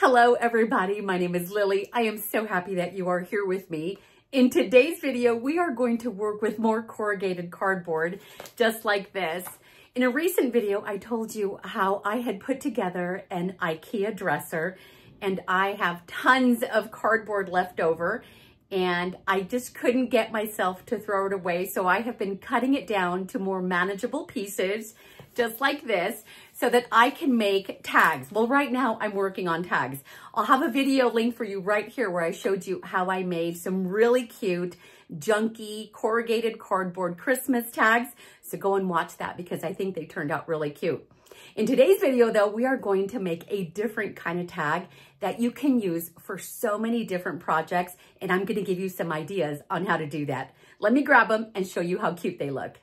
Hello everybody, my name is Lily. I am so happy that you are here with me. In today's video, we are going to work with more corrugated cardboard, just like this. In a recent video, I told you how I had put together an IKEA dresser and I have tons of cardboard left over and I just couldn't get myself to throw it away. So I have been cutting it down to more manageable pieces, just like this, so that I can make tags. Well, right now I'm working on tags. I'll have a video link for you right here where I showed you how I made some really cute, junky, corrugated cardboard Christmas tags. So go and watch that because I think they turned out really cute. In today's video though, we are going to make a different kind of tag that you can use for so many different projects and I'm gonna give you some ideas on how to do that. Let me grab them and show you how cute they look.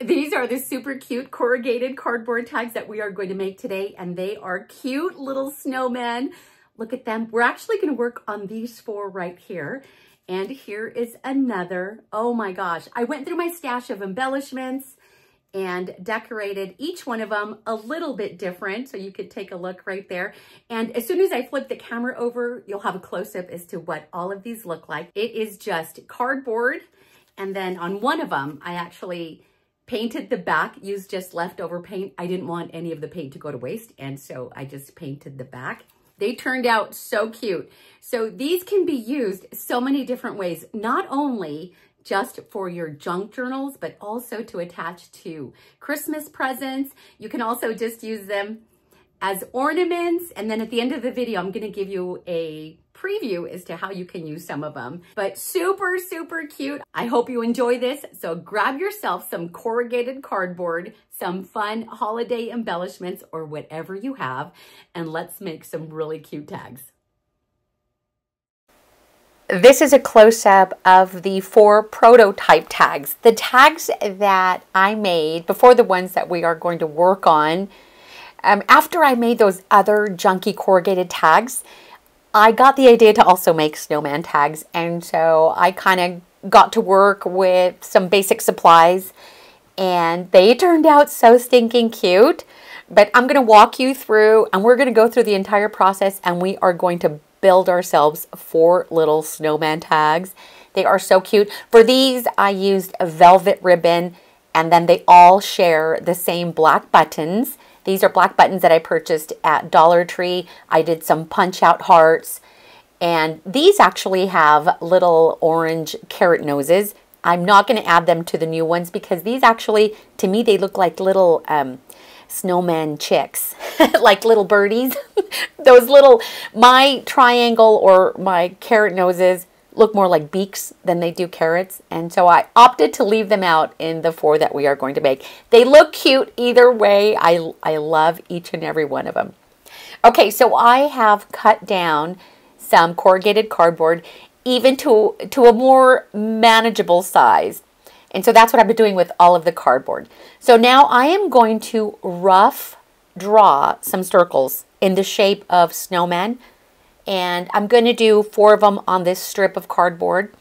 These are the super cute corrugated cardboard tags that we are going to make today, and they are cute little snowmen. Look at them. We're actually going to work on these four right here. And here is another. Oh my gosh. I went through my stash of embellishments and decorated each one of them a little bit different. So you could take a look right there. And as soon as I flip the camera over, you'll have a close-up as to what all of these look like. It is just cardboard. And then on one of them, I actually painted the back, used just leftover paint. I didn't want any of the paint to go to waste, and so I just painted the back. They turned out so cute. So these can be used so many different ways, not only just for your junk journals, but also to attach to Christmas presents. You can also just use them as ornaments. And then at the end of the video, I'm gonna give you a preview as to how you can use some of them. But super, super cute. I hope you enjoy this. So grab yourself some corrugated cardboard, some fun holiday embellishments or whatever you have, and let's make some really cute tags. This is a close-up of the four prototype tags. The tags that I made before the ones that we are going to work on, um, after I made those other junky corrugated tags, I got the idea to also make snowman tags. And so I kind of got to work with some basic supplies and they turned out so stinking cute. But I'm going to walk you through and we're going to go through the entire process and we are going to build ourselves four little snowman tags. They are so cute. For these, I used a velvet ribbon and then they all share the same black buttons. These are black buttons that I purchased at Dollar Tree. I did some punch out hearts. And these actually have little orange carrot noses. I'm not going to add them to the new ones because these actually, to me, they look like little um, snowman chicks, like little birdies. Those little, my triangle or my carrot noses look more like beaks than they do carrots. And so I opted to leave them out in the four that we are going to make. They look cute either way. I, I love each and every one of them. Okay, so I have cut down some corrugated cardboard even to, to a more manageable size. And so that's what I've been doing with all of the cardboard. So now I am going to rough draw some circles in the shape of snowmen and I'm going to do four of them on this strip of cardboard.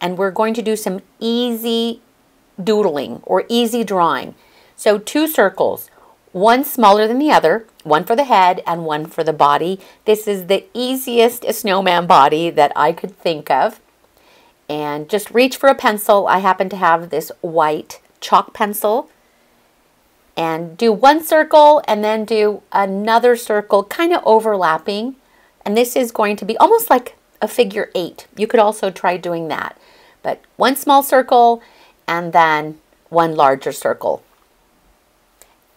And we're going to do some easy doodling or easy drawing. So two circles, one smaller than the other, one for the head and one for the body. This is the easiest snowman body that I could think of. And just reach for a pencil. I happen to have this white chalk pencil. And do one circle and then do another circle kind of overlapping and this is going to be almost like a figure eight. You could also try doing that. But one small circle and then one larger circle.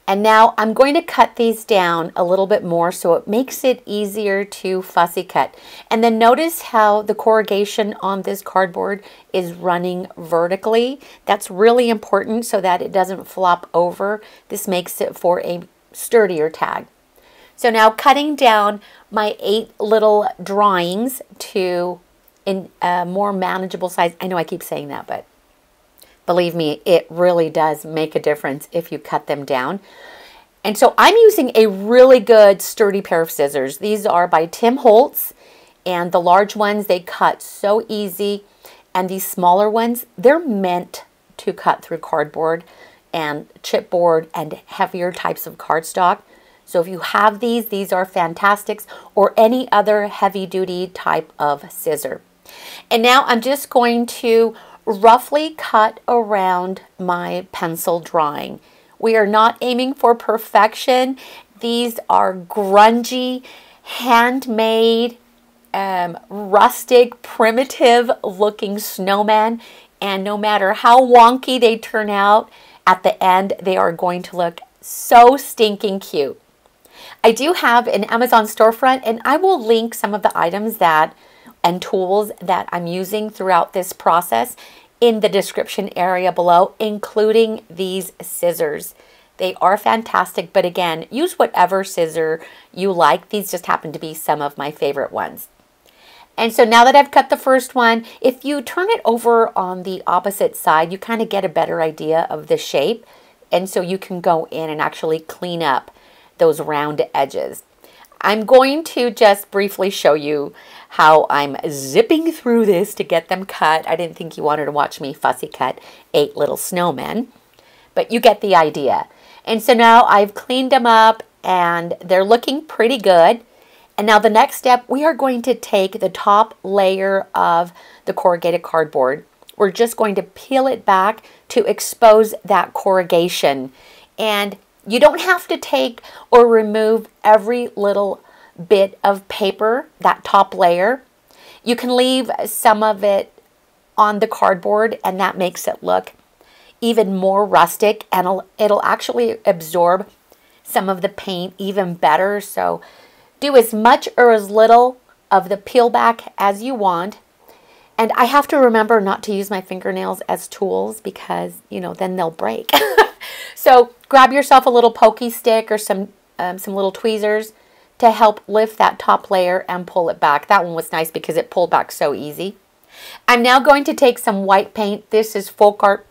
And now I'm going to cut these down a little bit more so it makes it easier to fussy cut. And then notice how the corrugation on this cardboard is running vertically. That's really important so that it doesn't flop over. This makes it for a sturdier tag. So now cutting down my eight little drawings to in a more manageable size. I know I keep saying that, but believe me, it really does make a difference if you cut them down. And so I'm using a really good sturdy pair of scissors. These are by Tim Holtz and the large ones, they cut so easy. And these smaller ones, they're meant to cut through cardboard and chipboard and heavier types of cardstock. So if you have these, these are fantastics or any other heavy duty type of scissor. And now I'm just going to roughly cut around my pencil drawing. We are not aiming for perfection. These are grungy, handmade, um, rustic, primitive looking snowmen. And no matter how wonky they turn out, at the end, they are going to look so stinking cute. I do have an Amazon storefront and I will link some of the items that and tools that I'm using throughout this process in the description area below, including these scissors. They are fantastic, but again, use whatever scissor you like. These just happen to be some of my favorite ones. And so now that I've cut the first one, if you turn it over on the opposite side, you kind of get a better idea of the shape. And so you can go in and actually clean up those round edges. I'm going to just briefly show you how I'm zipping through this to get them cut. I didn't think you wanted to watch me fussy cut eight little snowmen, but you get the idea. And so now I've cleaned them up and they're looking pretty good. And now the next step, we are going to take the top layer of the corrugated cardboard. We're just going to peel it back to expose that corrugation. And you don't have to take or remove every little bit of paper, that top layer. You can leave some of it on the cardboard and that makes it look even more rustic and it'll, it'll actually absorb some of the paint even better. So do as much or as little of the peel back as you want. And I have to remember not to use my fingernails as tools because, you know, then they'll break. so grab yourself a little pokey stick or some, um, some little tweezers to help lift that top layer and pull it back. That one was nice because it pulled back so easy. I'm now going to take some white paint. This is Folk Art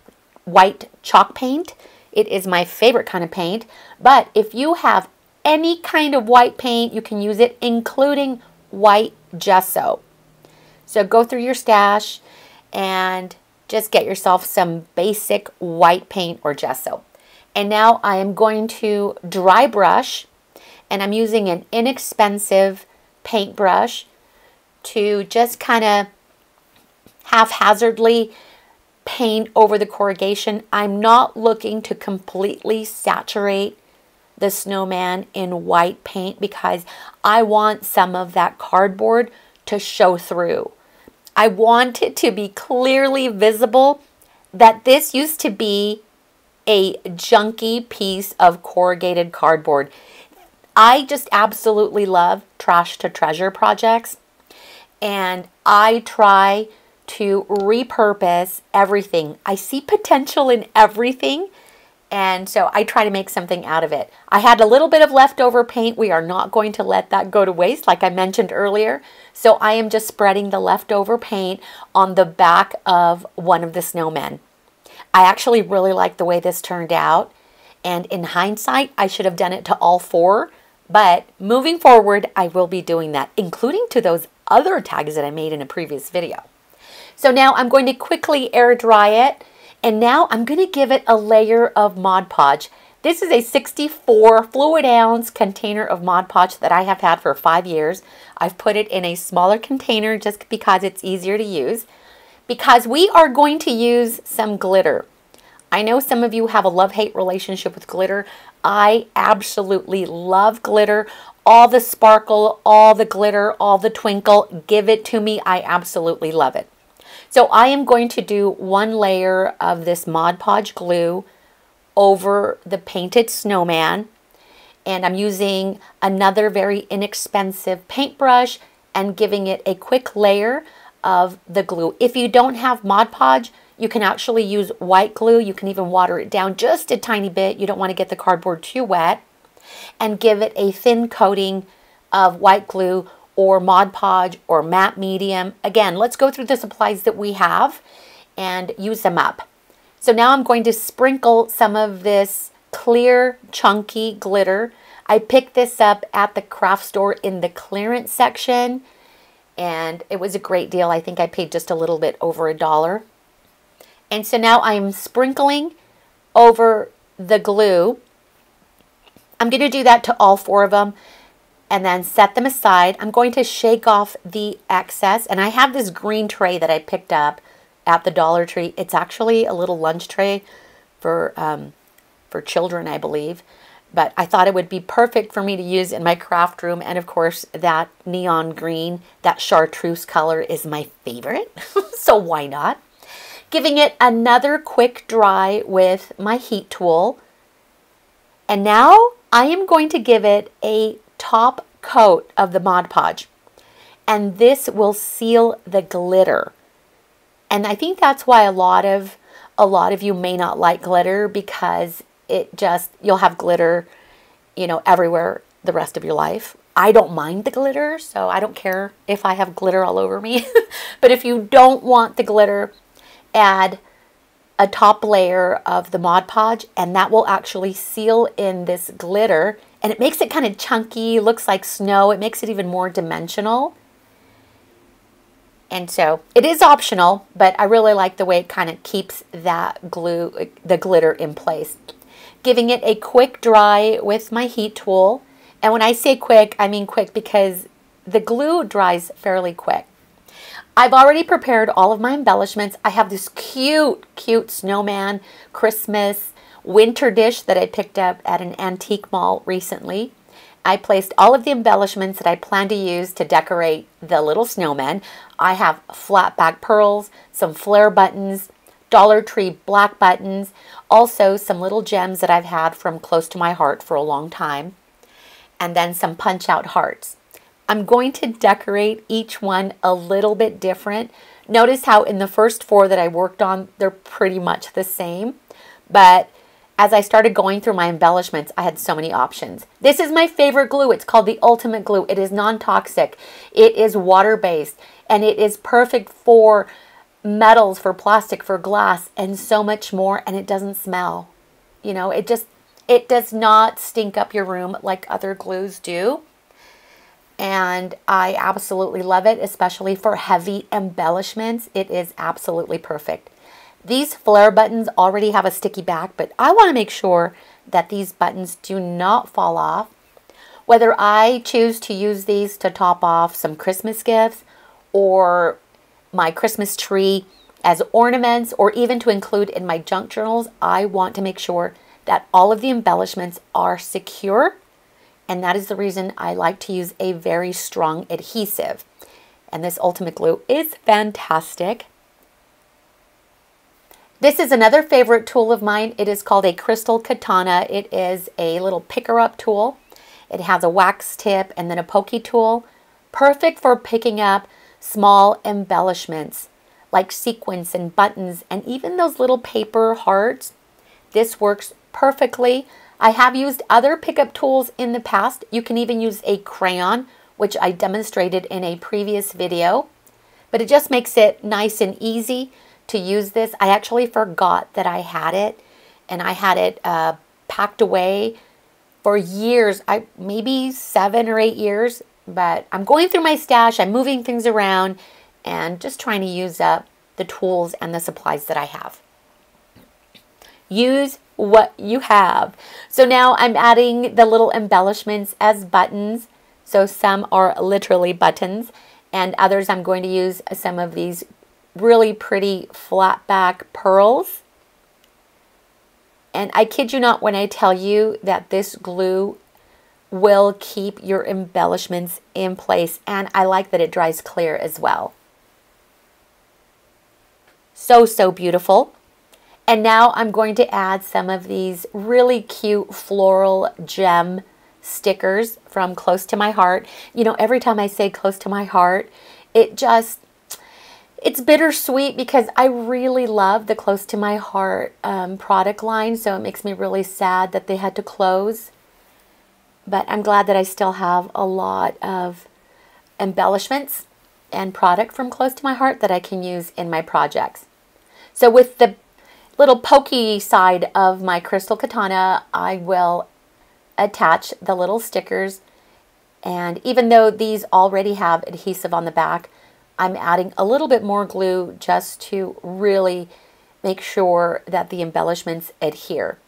White Chalk Paint. It is my favorite kind of paint. But if you have any kind of white paint. You can use it, including white gesso. So go through your stash and just get yourself some basic white paint or gesso. And now I am going to dry brush and I'm using an inexpensive paintbrush to just kind of haphazardly paint over the corrugation. I'm not looking to completely saturate the snowman in white paint because I want some of that cardboard to show through. I want it to be clearly visible that this used to be a junky piece of corrugated cardboard. I just absolutely love trash to treasure projects and I try to repurpose everything. I see potential in everything and so I try to make something out of it. I had a little bit of leftover paint. We are not going to let that go to waste like I mentioned earlier. So I am just spreading the leftover paint on the back of one of the snowmen. I actually really like the way this turned out. And in hindsight, I should have done it to all four. But moving forward, I will be doing that, including to those other tags that I made in a previous video. So now I'm going to quickly air dry it and now I'm going to give it a layer of Mod Podge. This is a 64 fluid ounce container of Mod Podge that I have had for five years. I've put it in a smaller container just because it's easier to use. Because we are going to use some glitter. I know some of you have a love-hate relationship with glitter. I absolutely love glitter. All the sparkle, all the glitter, all the twinkle, give it to me. I absolutely love it. So I am going to do one layer of this Mod Podge glue over the painted snowman. And I'm using another very inexpensive paintbrush and giving it a quick layer of the glue. If you don't have Mod Podge, you can actually use white glue. You can even water it down just a tiny bit. You don't want to get the cardboard too wet. And give it a thin coating of white glue or Mod Podge or matte medium. Again, let's go through the supplies that we have and use them up. So now I'm going to sprinkle some of this clear chunky glitter. I picked this up at the craft store in the clearance section and it was a great deal. I think I paid just a little bit over a dollar. And so now I'm sprinkling over the glue I'm going to do that to all four of them and then set them aside. I'm going to shake off the excess. And I have this green tray that I picked up at the Dollar Tree. It's actually a little lunch tray for, um, for children, I believe. But I thought it would be perfect for me to use in my craft room. And of course, that neon green, that chartreuse color is my favorite. so why not? Giving it another quick dry with my heat tool. And now I am going to give it a top coat of the Mod Podge. And this will seal the glitter. And I think that's why a lot of a lot of you may not like glitter because it just you'll have glitter, you know, everywhere the rest of your life. I don't mind the glitter, so I don't care if I have glitter all over me. but if you don't want the glitter, add a top layer of the Mod Podge and that will actually seal in this glitter and it makes it kind of chunky, looks like snow. It makes it even more dimensional. And so it is optional, but I really like the way it kind of keeps that glue, the glitter in place. Giving it a quick dry with my heat tool. And when I say quick, I mean quick because the glue dries fairly quick. I've already prepared all of my embellishments. I have this cute, cute snowman Christmas winter dish that I picked up at an antique mall recently. I placed all of the embellishments that I plan to use to decorate the little snowman. I have flat back pearls, some flair buttons, Dollar Tree black buttons, also some little gems that I've had from close to my heart for a long time, and then some punch out hearts. I'm going to decorate each one a little bit different. Notice how in the first four that I worked on, they're pretty much the same, but as I started going through my embellishments, I had so many options. This is my favorite glue. It's called the Ultimate Glue. It is non-toxic. It is water-based, and it is perfect for metals, for plastic, for glass, and so much more, and it doesn't smell. You know, it just, it does not stink up your room like other glues do. And I absolutely love it, especially for heavy embellishments. It is absolutely perfect. These flair buttons already have a sticky back, but I want to make sure that these buttons do not fall off. Whether I choose to use these to top off some Christmas gifts or my Christmas tree as ornaments or even to include in my junk journals, I want to make sure that all of the embellishments are secure. And that is the reason I like to use a very strong adhesive. And this Ultimate Glue is fantastic. This is another favorite tool of mine. It is called a Crystal Katana. It is a little picker-up tool. It has a wax tip and then a pokey tool. Perfect for picking up small embellishments like sequins and buttons and even those little paper hearts. This works perfectly. I have used other pickup tools in the past. You can even use a crayon, which I demonstrated in a previous video. But it just makes it nice and easy to use this. I actually forgot that I had it and I had it uh, packed away for years, I maybe seven or eight years, but I'm going through my stash, I'm moving things around and just trying to use up the tools and the supplies that I have. Use what you have. So now I'm adding the little embellishments as buttons. So some are literally buttons and others I'm going to use some of these really pretty flat back pearls. And I kid you not when I tell you that this glue will keep your embellishments in place. And I like that it dries clear as well. So, so beautiful. And now I'm going to add some of these really cute floral gem stickers from Close to My Heart. You know, every time I say Close to My Heart, it just it's bittersweet because I really love the Close to My Heart um, product line, so it makes me really sad that they had to close. But I'm glad that I still have a lot of embellishments and product from Close to My Heart that I can use in my projects. So with the little pokey side of my Crystal Katana, I will attach the little stickers. And even though these already have adhesive on the back, I'm adding a little bit more glue just to really make sure that the embellishments adhere.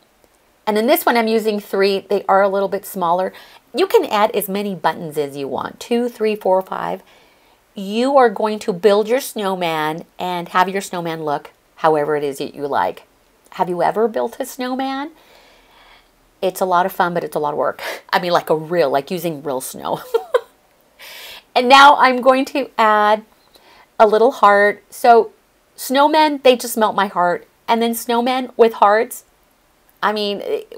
And in this one, I'm using three. They are a little bit smaller. You can add as many buttons as you want. Two, three, four, five. You are going to build your snowman and have your snowman look however it is that you like. Have you ever built a snowman? It's a lot of fun, but it's a lot of work. I mean, like a real, like using real snow. and now I'm going to add a little heart. So snowmen, they just melt my heart. And then snowmen with hearts, I mean, it,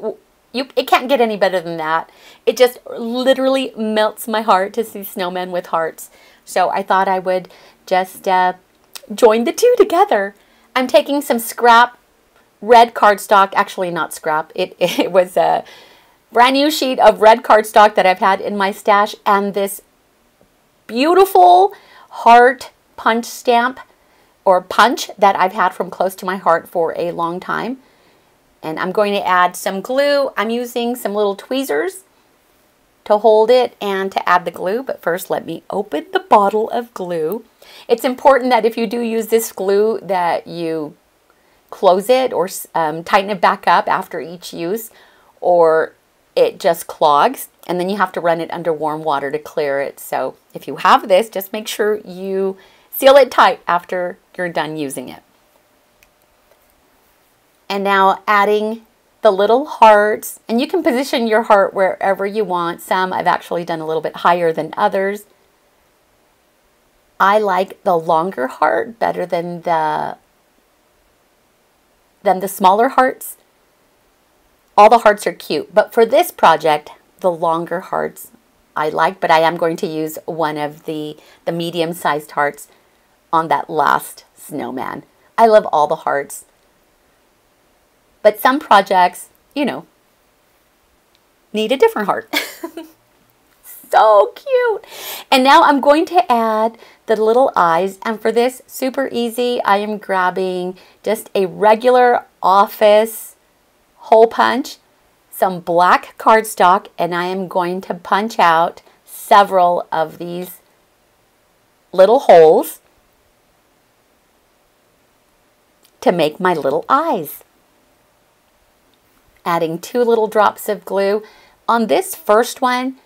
you, it can't get any better than that. It just literally melts my heart to see snowmen with hearts. So I thought I would just uh, join the two together. I'm taking some scrap red cardstock, actually not scrap, it, it was a brand new sheet of red cardstock that I've had in my stash and this beautiful heart punch stamp or punch that I've had from close to my heart for a long time. And I'm going to add some glue. I'm using some little tweezers to hold it and to add the glue. But first, let me open the bottle of glue. It's important that if you do use this glue that you close it or um, tighten it back up after each use or it just clogs and then you have to run it under warm water to clear it. So if you have this, just make sure you seal it tight after you're done using it. And now adding the little hearts, and you can position your heart wherever you want. Some I've actually done a little bit higher than others. I like the longer heart better than the than the smaller hearts. All the hearts are cute, but for this project, the longer hearts I like, but I am going to use one of the, the medium-sized hearts on that last snowman. I love all the hearts. But some projects, you know, need a different heart. so cute. And now I'm going to add the little eyes. And for this, super easy, I am grabbing just a regular office hole punch, some black cardstock, and I am going to punch out several of these little holes to make my little eyes. Adding two little drops of glue. On this first one,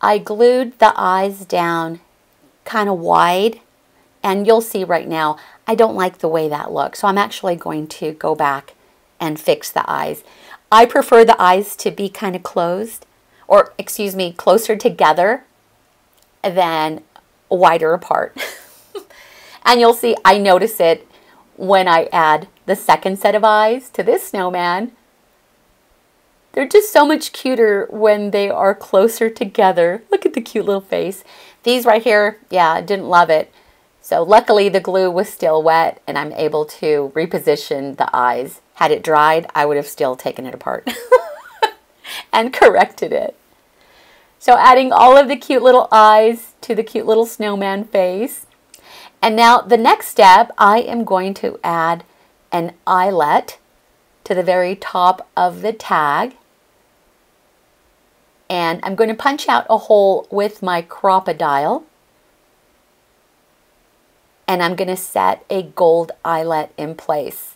I glued the eyes down kind of wide. And you'll see right now, I don't like the way that looks. So I'm actually going to go back and fix the eyes. I prefer the eyes to be kind of closed, or excuse me, closer together than wider apart. and you'll see I notice it when I add the second set of eyes to this snowman. They're just so much cuter when they are closer together. Look at the cute little face. These right here, yeah, I didn't love it. So luckily the glue was still wet and I'm able to reposition the eyes. Had it dried, I would have still taken it apart and corrected it. So adding all of the cute little eyes to the cute little snowman face. And now the next step, I am going to add an eyelet to the very top of the tag and I'm going to punch out a hole with my Crop-A-Dile and I'm going to set a gold eyelet in place.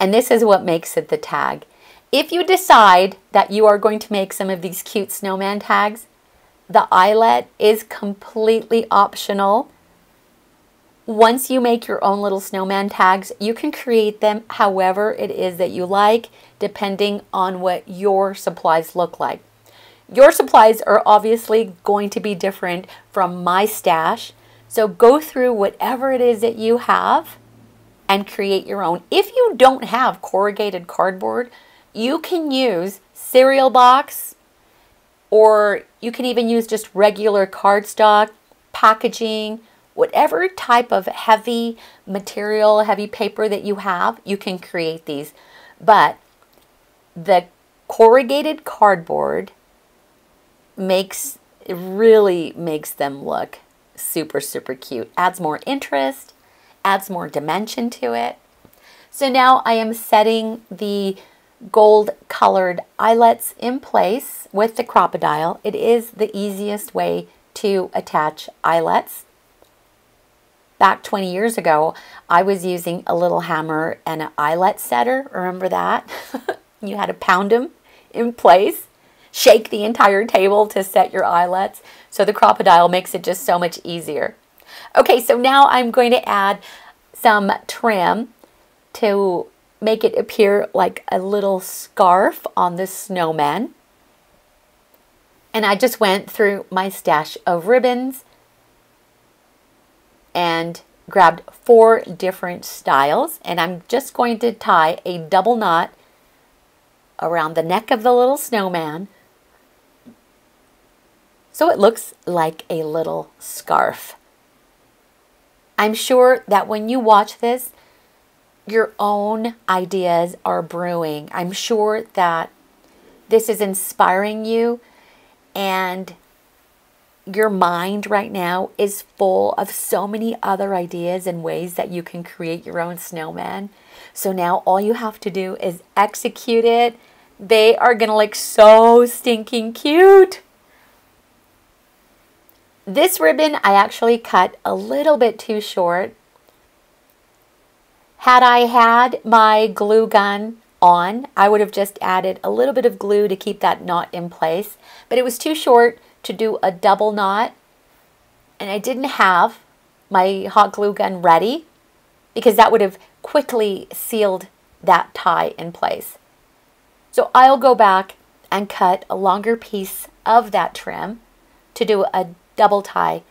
And this is what makes it the tag. If you decide that you are going to make some of these cute snowman tags, the eyelet is completely optional. Once you make your own little snowman tags, you can create them however it is that you like, depending on what your supplies look like. Your supplies are obviously going to be different from my stash, so go through whatever it is that you have and create your own. If you don't have corrugated cardboard, you can use cereal box or you can even use just regular cardstock, packaging, whatever type of heavy material, heavy paper that you have, you can create these. But the corrugated cardboard makes, really makes them look super, super cute. Adds more interest, adds more dimension to it. So now I am setting the gold colored eyelets in place with the Crop-A-Dile. It is the easiest way to attach eyelets back 20 years ago, I was using a little hammer and an eyelet setter. Remember that? you had to pound them in place, shake the entire table to set your eyelets. So the Crop-A-Dile makes it just so much easier. Okay, so now I'm going to add some trim to make it appear like a little scarf on the snowman. And I just went through my stash of ribbons and grabbed four different styles. And I'm just going to tie a double knot around the neck of the little snowman so it looks like a little scarf. I'm sure that when you watch this, your own ideas are brewing. I'm sure that this is inspiring you and your mind right now is full of so many other ideas and ways that you can create your own snowman. So now all you have to do is execute it. They are going to look so stinking cute. This ribbon I actually cut a little bit too short. Had I had my glue gun on, I would have just added a little bit of glue to keep that knot in place. But it was too short to do a double knot. And I didn't have my hot glue gun ready because that would have quickly sealed that tie in place. So I'll go back and cut a longer piece of that trim to do a double tie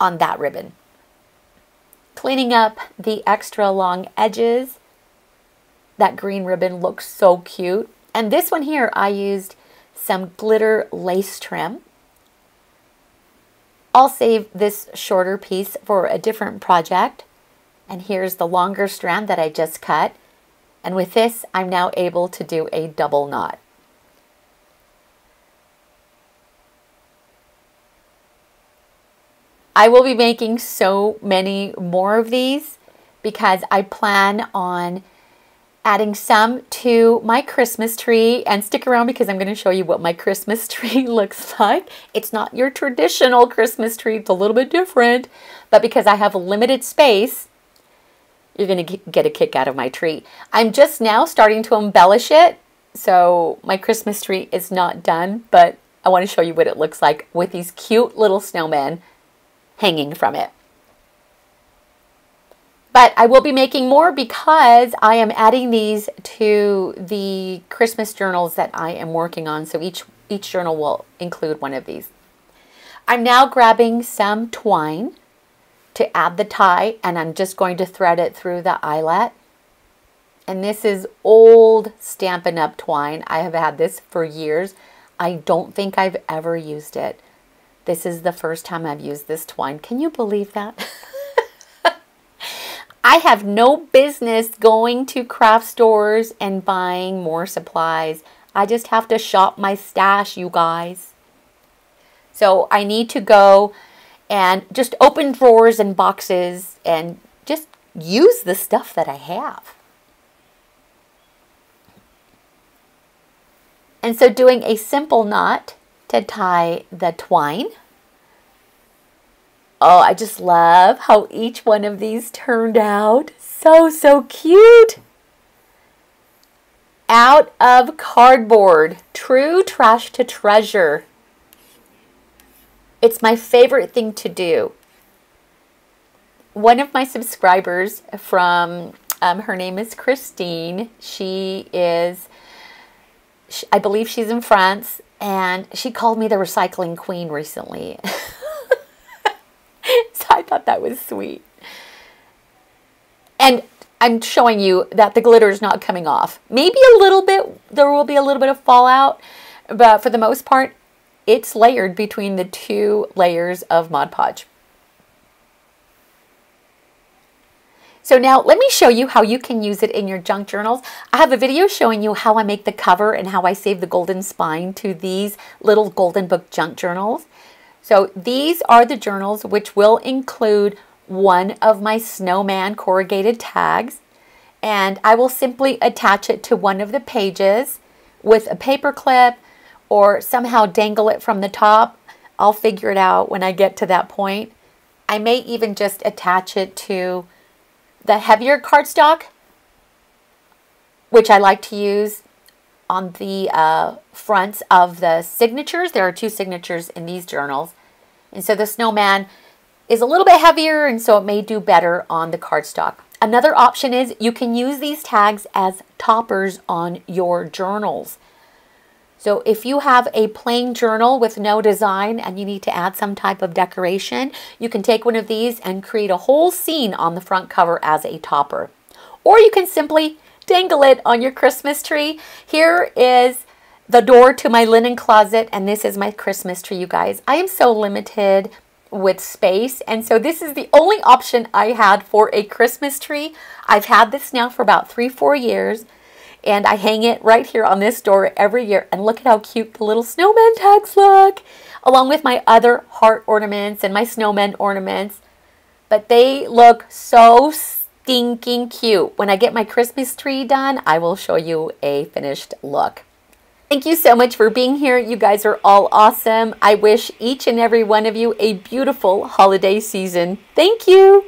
on that ribbon. Cleaning up the extra long edges. That green ribbon looks so cute. And this one here, I used some glitter lace trim. I'll save this shorter piece for a different project. And here's the longer strand that I just cut. And with this, I'm now able to do a double knot. I will be making so many more of these because I plan on adding some to my Christmas tree and stick around because I'm going to show you what my Christmas tree looks like. It's not your traditional Christmas tree. It's a little bit different, but because I have limited space, you're going to get a kick out of my tree. I'm just now starting to embellish it. So my Christmas tree is not done, but I want to show you what it looks like with these cute little snowmen hanging from it. But I will be making more because I am adding these to the Christmas journals that I am working on. So each, each journal will include one of these. I'm now grabbing some twine to add the tie and I'm just going to thread it through the eyelet. And this is old Stampin' Up! twine. I have had this for years. I don't think I've ever used it. This is the first time I've used this twine. Can you believe that? I have no business going to craft stores and buying more supplies. I just have to shop my stash, you guys. So I need to go and just open drawers and boxes and just use the stuff that I have. And so doing a simple knot to tie the twine. Oh, I just love how each one of these turned out. So, so cute. Out of cardboard. True trash to treasure. It's my favorite thing to do. One of my subscribers from, um, her name is Christine. She is, I believe she's in France, and she called me the recycling queen recently. I thought that was sweet. And I'm showing you that the glitter is not coming off. Maybe a little bit, there will be a little bit of fallout, but for the most part, it's layered between the two layers of Mod Podge. So now let me show you how you can use it in your junk journals. I have a video showing you how I make the cover and how I save the golden spine to these little golden book junk journals. So these are the journals which will include one of my snowman corrugated tags and I will simply attach it to one of the pages with a paper clip or somehow dangle it from the top. I'll figure it out when I get to that point. I may even just attach it to the heavier cardstock, which I like to use on the uh, fronts of the signatures. There are two signatures in these journals. And so the snowman is a little bit heavier and so it may do better on the cardstock. Another option is you can use these tags as toppers on your journals. So if you have a plain journal with no design and you need to add some type of decoration, you can take one of these and create a whole scene on the front cover as a topper. Or you can simply dangle it on your Christmas tree. Here is the door to my linen closet and this is my Christmas tree, you guys. I am so limited with space and so this is the only option I had for a Christmas tree. I've had this now for about three, four years and I hang it right here on this door every year. And look at how cute the little snowman tags look, along with my other heart ornaments and my snowman ornaments. But they look so stinking cute. When I get my Christmas tree done, I will show you a finished look. Thank you so much for being here. You guys are all awesome. I wish each and every one of you a beautiful holiday season. Thank you.